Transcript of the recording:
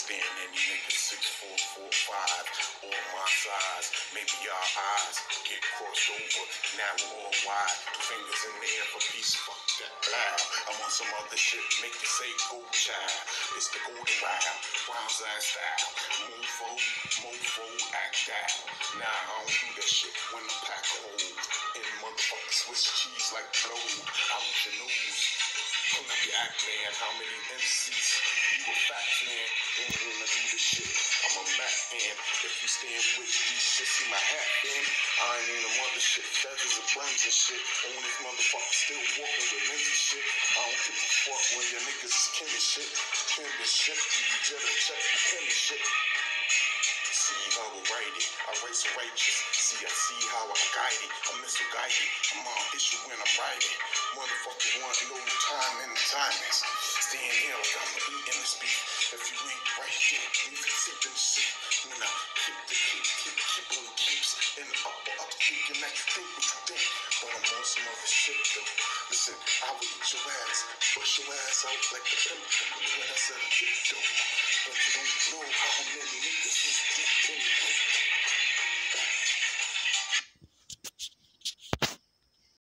understand any nigga six four four five or my size. Maybe our eyes get crossed over. Now we're all wide. Fingers in the air for peace. Fuck that. Loud. I'm on some other shit. Make you say go child. It's the golden wild. Rounds ass style. Mofo, mofo, act out. Nah, I don't do that shit when the pack hold. And motherfucker Swiss cheese like blow out your nose. Pull up your act, man. How many MCs? A fat man. Gonna do this shit. I'm a Mac man. If you stand with these shit, see my hat, man. I ain't in the mother shit. Feathers and buns and shit. On this motherfucker still walking with lenses shit. I don't give a fuck when your niggas is and shit. And shit. You better check the shit. See how I write it. I so righteous. See, I see how I guide it. I'm misguided. I'm on issue when I'm writing. Motherfucker want no time in the timeless. Here like I'm eating this beat. If you ain't right here, leave it sipping shit. When I keep the keep, keep, keep on the keeps. The upper up, keep your neck. Think what you think. But I'm on some other shit though. Listen, I will eat your ass. Push your ass out like the pimp. When I said shit though. But you don't know how many niggas is in